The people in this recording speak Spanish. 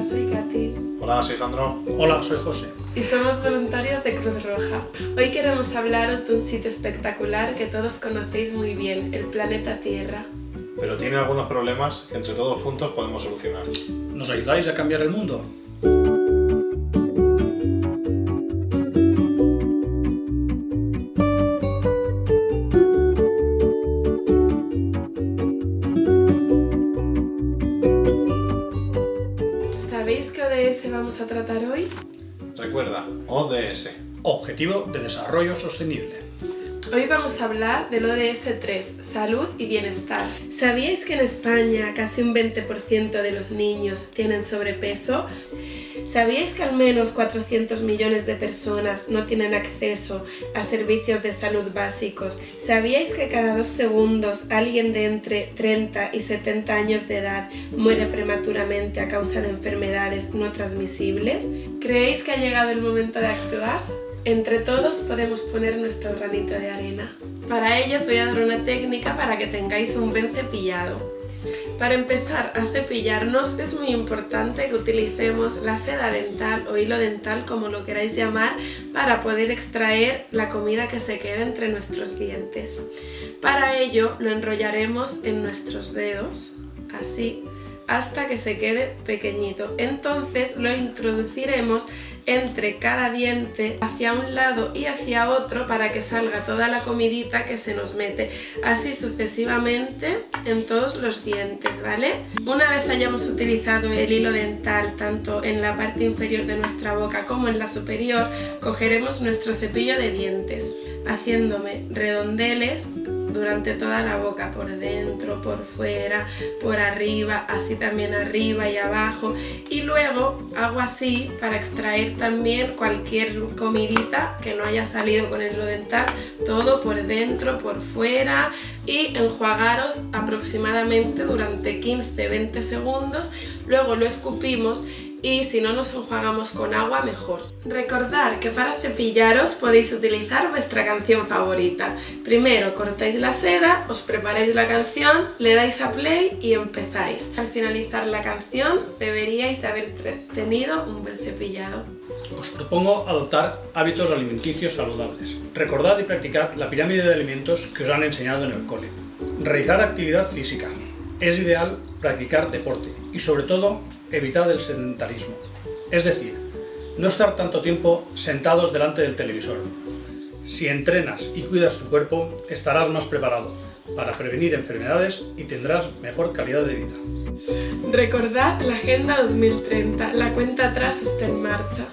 Hola, soy Katy. Hola, soy Jandro. Hola, soy José. Y somos voluntarios de Cruz Roja. Hoy queremos hablaros de un sitio espectacular que todos conocéis muy bien, el planeta Tierra. Pero tiene algunos problemas que entre todos juntos podemos solucionar. ¿Nos ayudáis a cambiar el mundo? ¿Sabéis qué ODS vamos a tratar hoy? Recuerda, ODS. Objetivo de Desarrollo Sostenible. Hoy vamos a hablar del ODS 3, salud y bienestar. ¿Sabíais que en España casi un 20% de los niños tienen sobrepeso? ¿Sabíais que al menos 400 millones de personas no tienen acceso a servicios de salud básicos? ¿Sabíais que cada dos segundos alguien de entre 30 y 70 años de edad muere prematuramente a causa de enfermedades no transmisibles? ¿Creéis que ha llegado el momento de actuar? Entre todos podemos poner nuestro granito de arena. Para ello os voy a dar una técnica para que tengáis un buen cepillado. Para empezar a cepillarnos es muy importante que utilicemos la seda dental o hilo dental como lo queráis llamar para poder extraer la comida que se queda entre nuestros dientes. Para ello lo enrollaremos en nuestros dedos, así, hasta que se quede pequeñito. Entonces lo introduciremos entre cada diente hacia un lado y hacia otro para que salga toda la comidita que se nos mete. Así sucesivamente en todos los dientes, ¿vale? Una vez hayamos utilizado el hilo dental tanto en la parte inferior de nuestra boca como en la superior, cogeremos nuestro cepillo de dientes, haciéndome redondeles durante toda la boca, por dentro, por fuera, por arriba, así también arriba y abajo. Y luego hago así para extraer también cualquier comidita que no haya salido con el hilo dental, todo por dentro, por fuera y enjuagaros aproximadamente durante 15-20 segundos. Luego lo escupimos y si no nos enjuagamos con agua mejor. Recordad que para cepillaros podéis utilizar vuestra canción favorita. Primero cortáis la seda, os preparáis la canción, le dais a play y empezáis. Al finalizar la canción deberíais de haber tenido un buen cepillado. Os propongo adoptar hábitos alimenticios saludables. Recordad y practicad la pirámide de alimentos que os han enseñado en el cole. Realizar actividad física. Es ideal practicar deporte y sobre todo evitad el sedentarismo. Es decir, no estar tanto tiempo sentados delante del televisor. Si entrenas y cuidas tu cuerpo, estarás más preparado para prevenir enfermedades y tendrás mejor calidad de vida. Recordad la Agenda 2030, la cuenta atrás está en marcha.